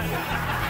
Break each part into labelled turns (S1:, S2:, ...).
S1: Yeah.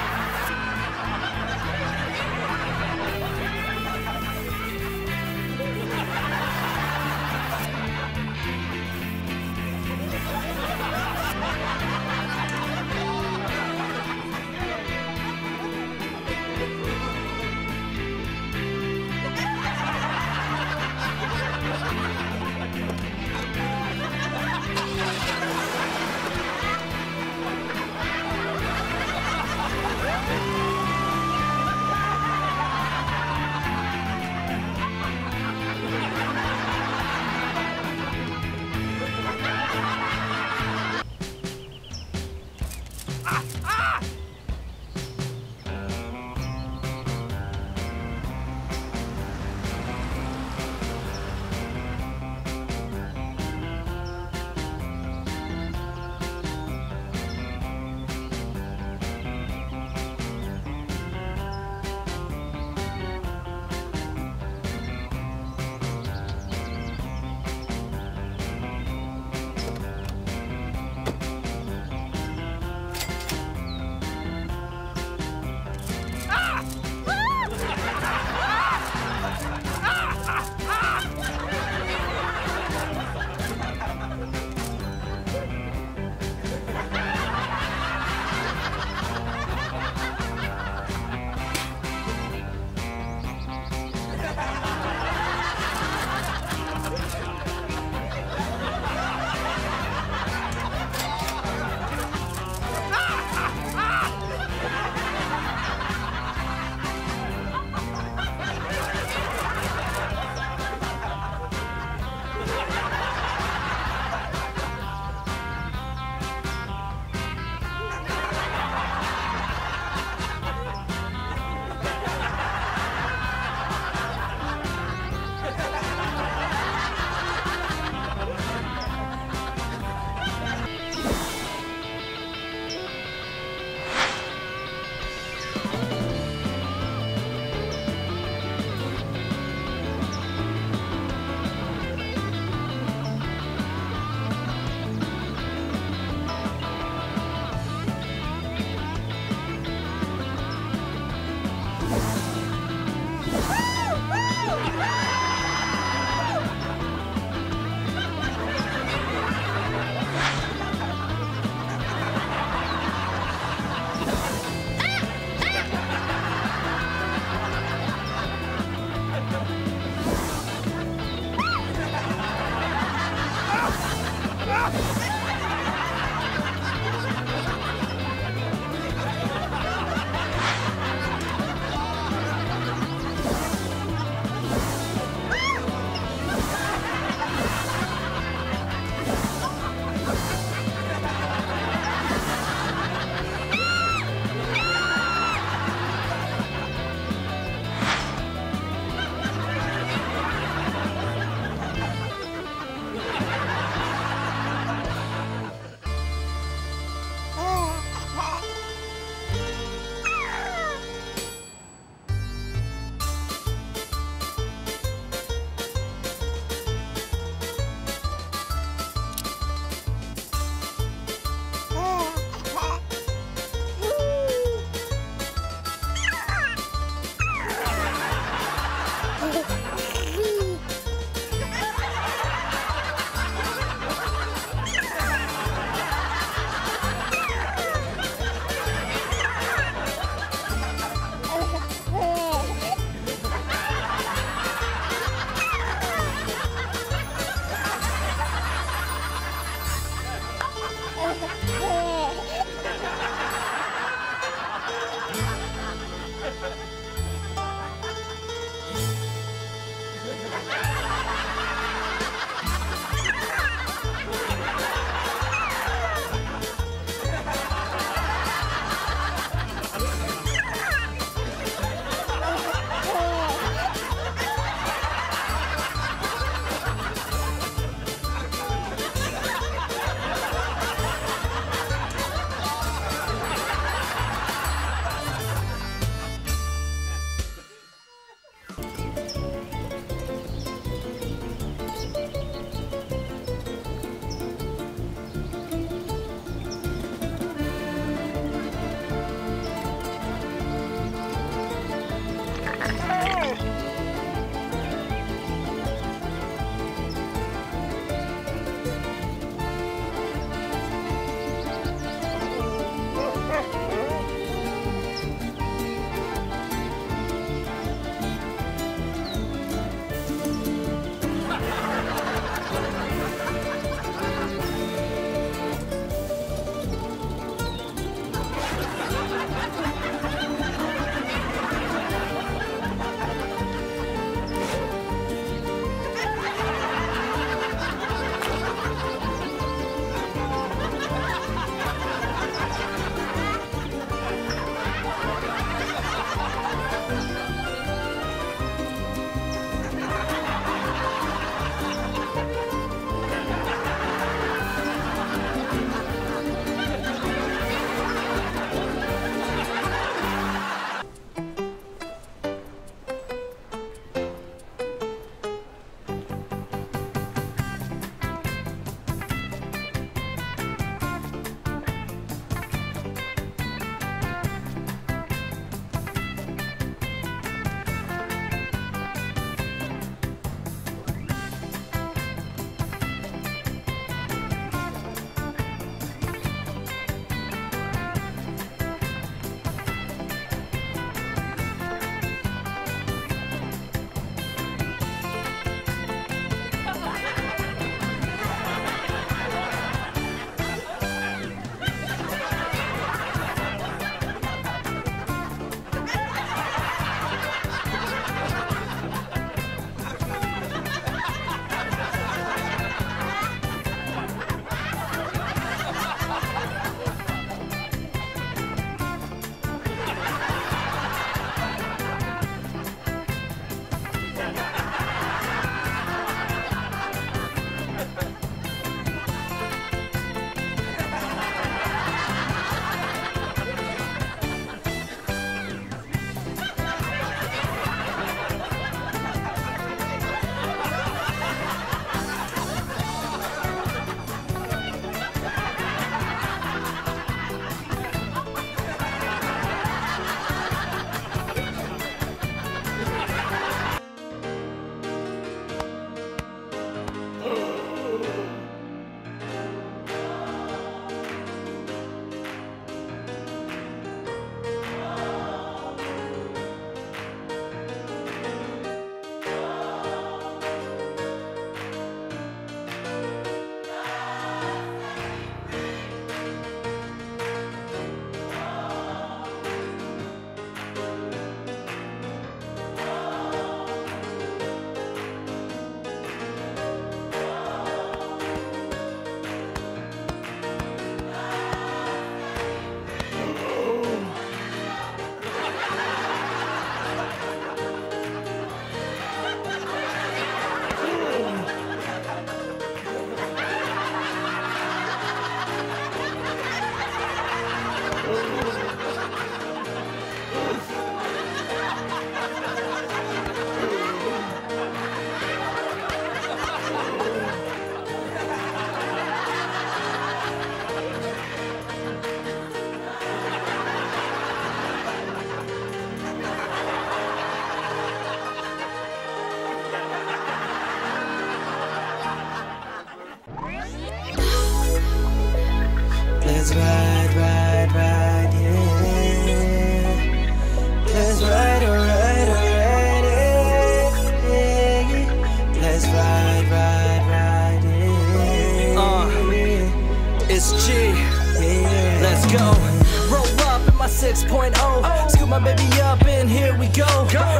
S2: 6.0. Scoop my baby up and here we go.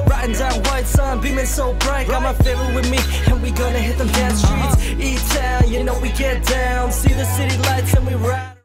S2: Riding down white sun, beaming so bright. Got my favorite with me, and we gonna hit them dance streets. E-town, you know we get down. See the city lights and we ride.